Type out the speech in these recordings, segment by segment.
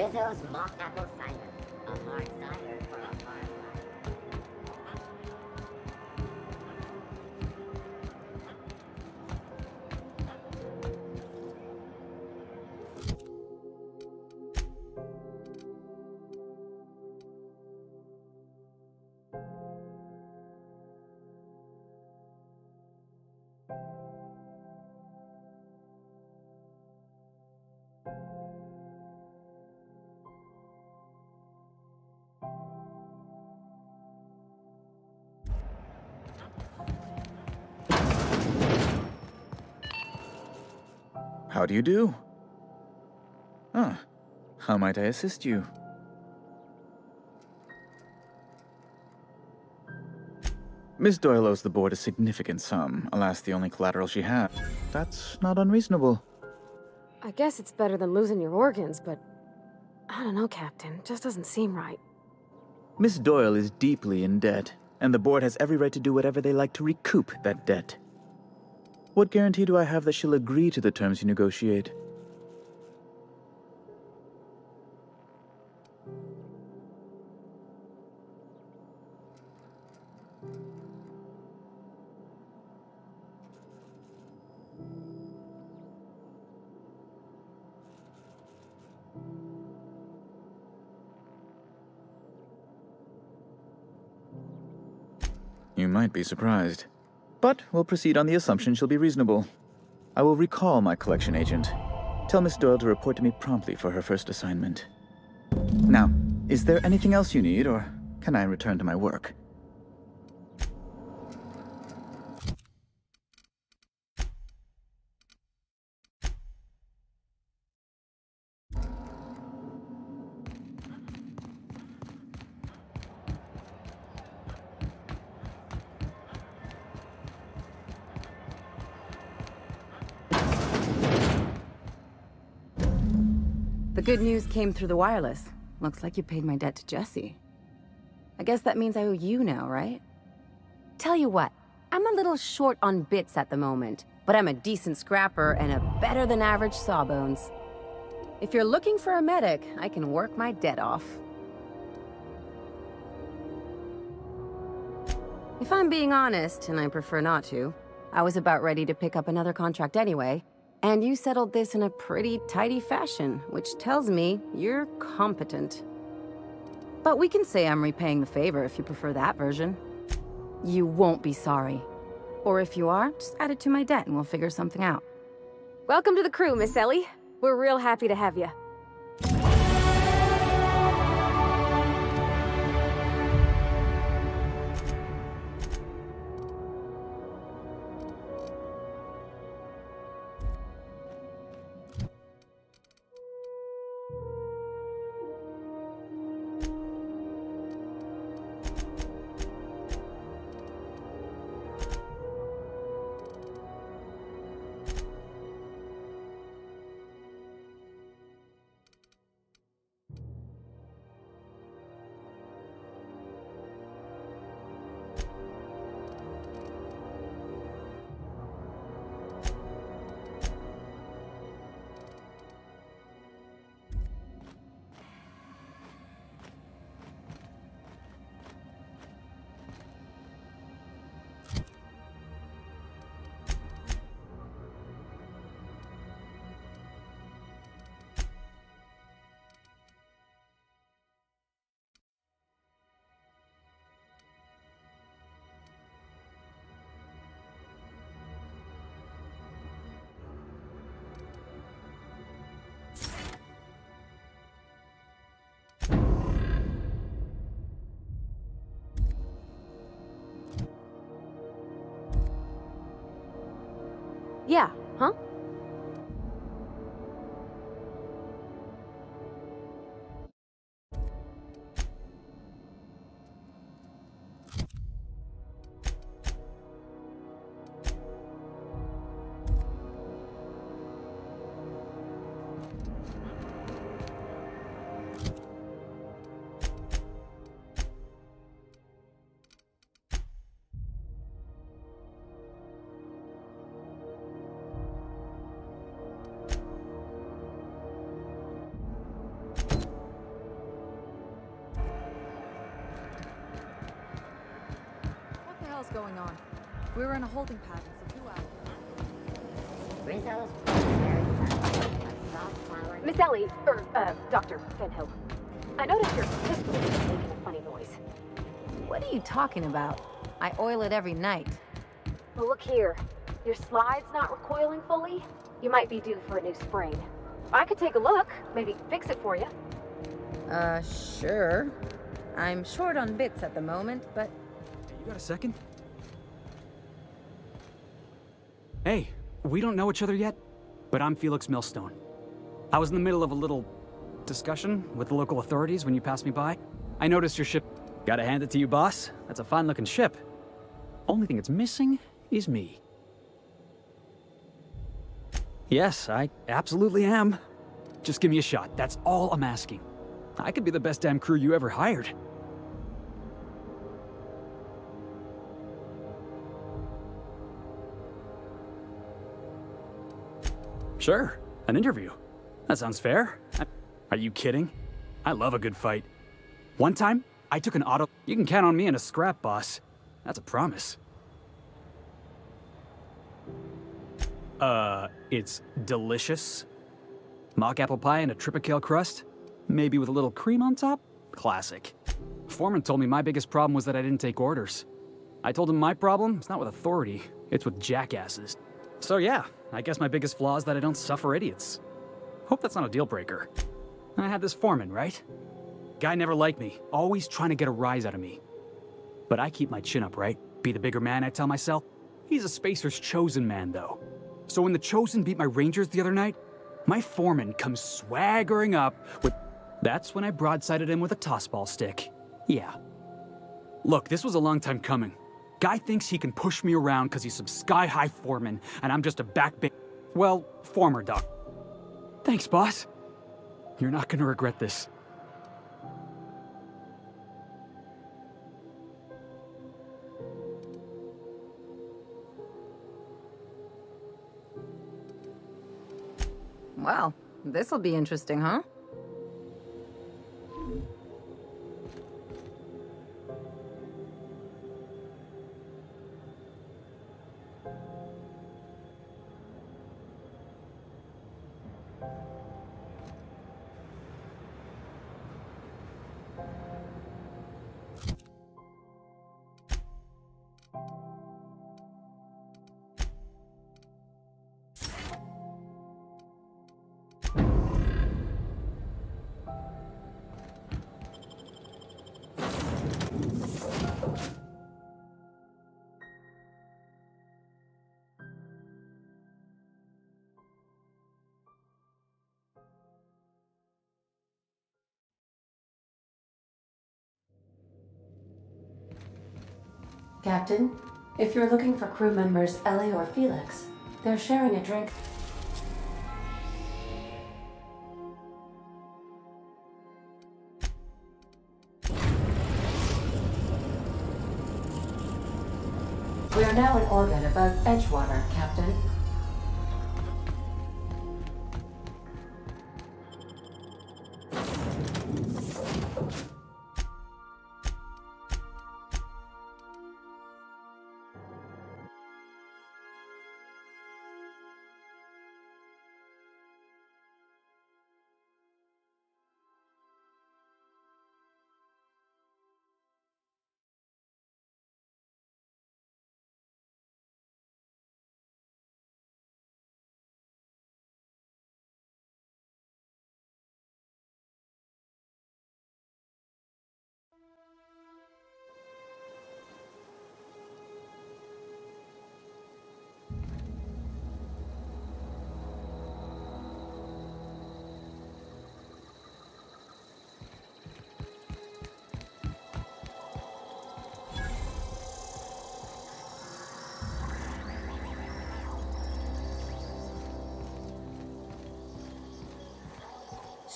Rizzo's mock apple How do you do? Ah, how might I assist you? Miss Doyle owes the board a significant sum, alas, the only collateral she has. That's not unreasonable. I guess it's better than losing your organs, but I don't know, Captain. Just doesn't seem right. Miss Doyle is deeply in debt, and the board has every right to do whatever they like to recoup that debt. What guarantee do I have that she'll agree to the terms you negotiate? You might be surprised. But we'll proceed on the assumption she'll be reasonable. I will recall my collection agent. Tell Miss Doyle to report to me promptly for her first assignment. Now, is there anything else you need, or can I return to my work? Good news came through the wireless. Looks like you paid my debt to Jesse. I guess that means I owe you now, right? Tell you what, I'm a little short on bits at the moment, but I'm a decent scrapper and a better than average sawbones. If you're looking for a medic, I can work my debt off. If I'm being honest, and I prefer not to, I was about ready to pick up another contract anyway, and you settled this in a pretty tidy fashion, which tells me you're competent. But we can say I'm repaying the favor if you prefer that version. You won't be sorry. Or if you are, just add it to my debt and we'll figure something out. Welcome to the crew, Miss Ellie. We're real happy to have you. Yeah, huh? We were in a holding pattern for two hours. Rizzo's very well. A soft flower. Miss Ellie, or, uh, Dr. Van Hill. I noticed your pistol is making a funny noise. What are you talking about? I oil it every night. Well, look here. Your slide's not recoiling fully. You might be due for a new spring. I could take a look, maybe fix it for you. Uh, sure. I'm short on bits at the moment, but You got a second? Hey, we don't know each other yet, but I'm Felix Millstone. I was in the middle of a little discussion with the local authorities when you passed me by. I noticed your ship. Gotta hand it to you, boss. That's a fine looking ship. Only thing it's missing is me. Yes, I absolutely am. Just give me a shot. That's all I'm asking. I could be the best damn crew you ever hired. Sure, an interview. That sounds fair. I- Are you kidding? I love a good fight. One time, I took an auto. You can count on me in a scrap, boss. That's a promise. Uh, it's delicious. Mock apple pie and a triticale crust? Maybe with a little cream on top? Classic. Foreman told me my biggest problem was that I didn't take orders. I told him my problem is not with authority, it's with jackasses. So yeah, I guess my biggest flaw is that I don't suffer idiots. Hope that's not a deal breaker. I had this foreman, right? Guy never liked me, always trying to get a rise out of me. But I keep my chin up, right? Be the bigger man, I tell myself. He's a Spacer's chosen man, though. So when the chosen beat my Rangers the other night, my foreman comes swaggering up with. That's when I broadsided him with a tossball stick. Yeah. Look, this was a long time coming. Guy thinks he can push me around because he's some sky high foreman, and I'm just a back ba- Well, former doc. Thanks, boss. You're not gonna regret this. well, this'll be interesting, huh? Captain, if you're looking for crew members Ellie or Felix, they're sharing a drink. We are now in orbit above Edgewater, Captain.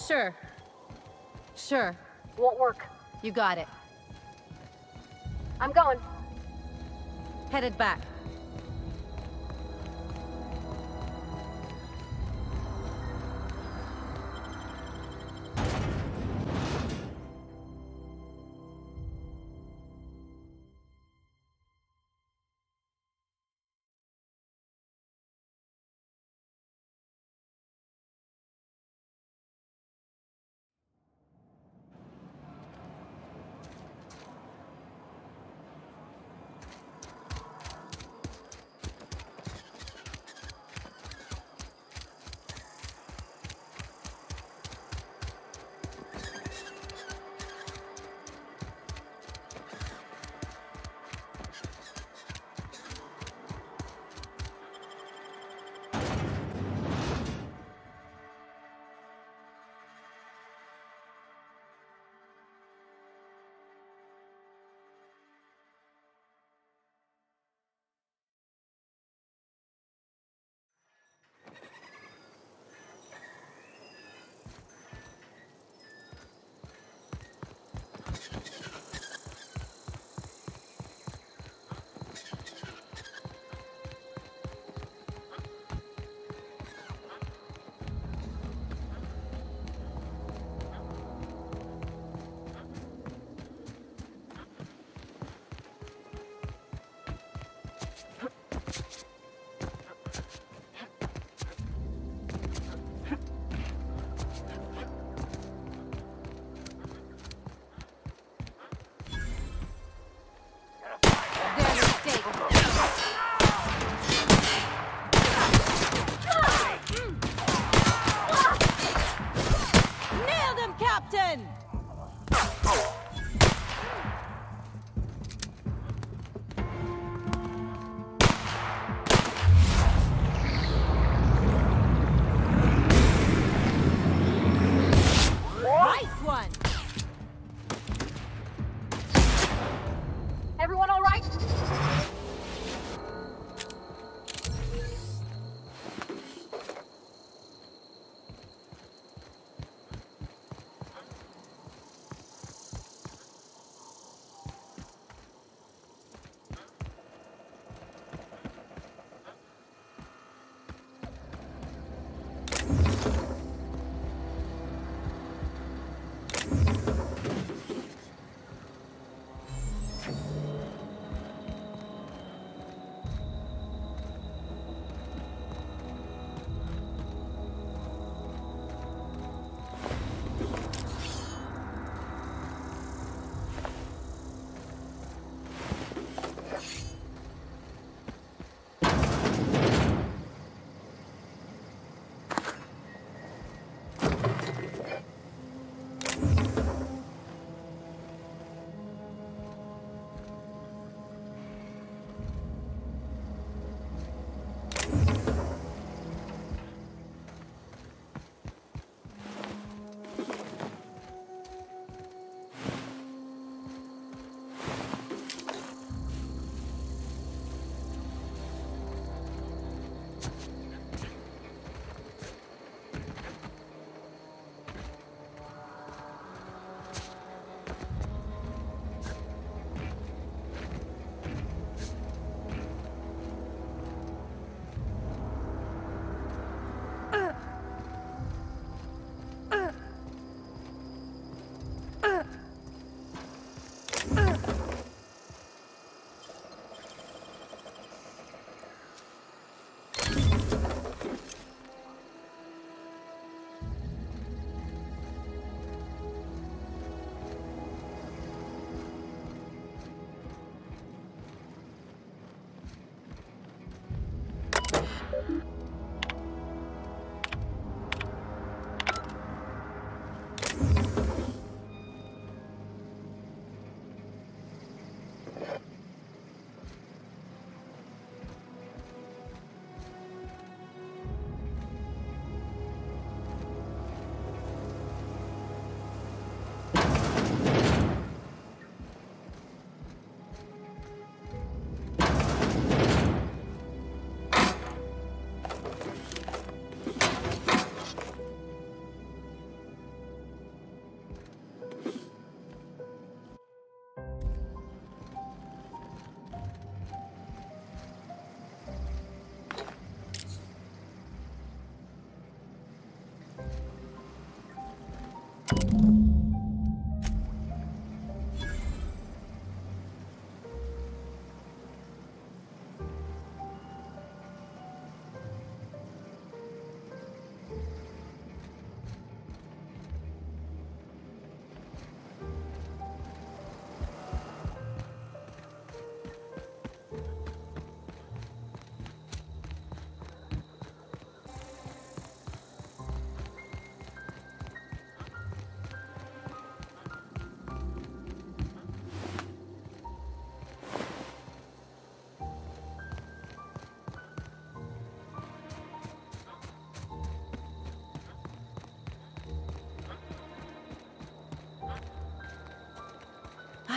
Sure. Sure. Won't work. You got it. I'm going. Headed back.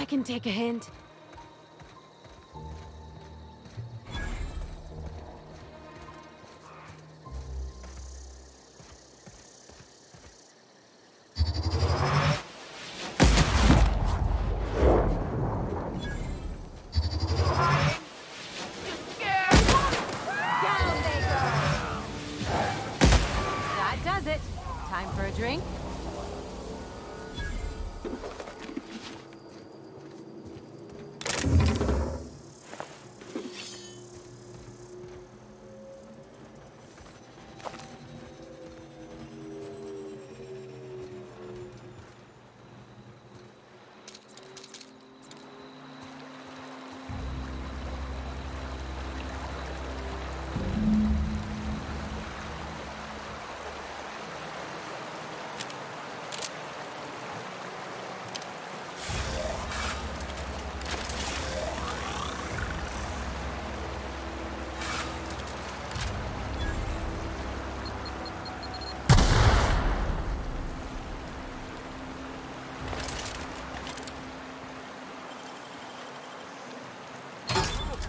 Can take a hint.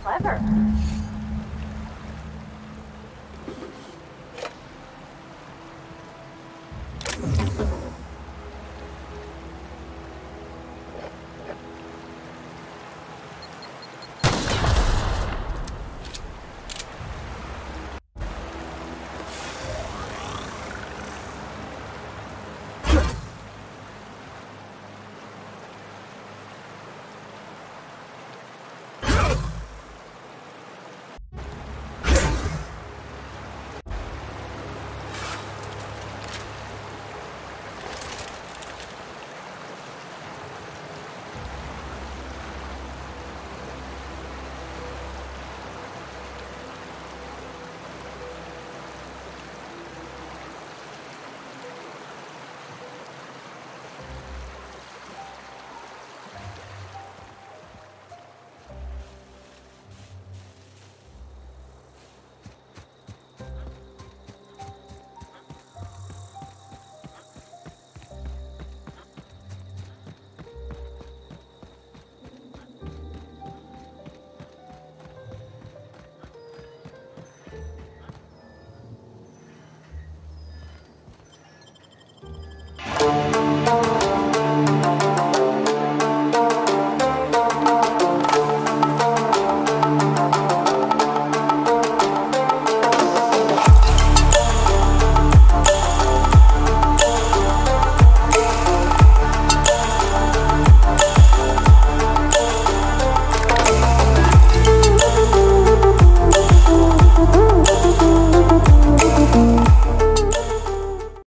Clever.